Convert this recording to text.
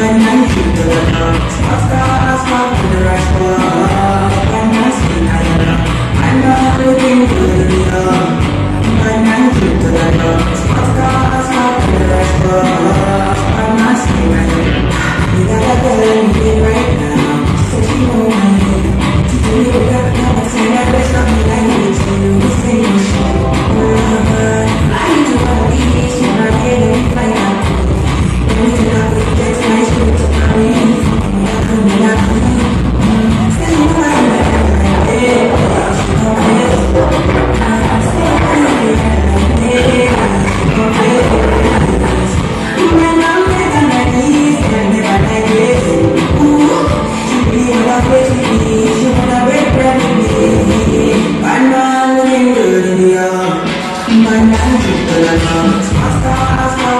在你的。Mann, Mann, Mann, Mann, Mann, Mann,